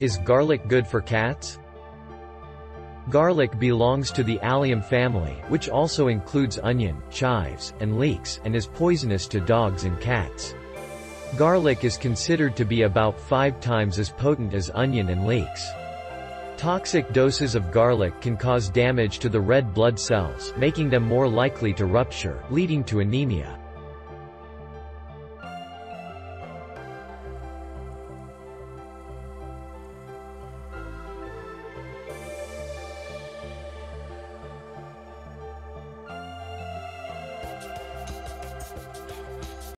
Is garlic good for cats? Garlic belongs to the allium family, which also includes onion, chives, and leeks, and is poisonous to dogs and cats. Garlic is considered to be about five times as potent as onion and leeks. Toxic doses of garlic can cause damage to the red blood cells, making them more likely to rupture, leading to anemia.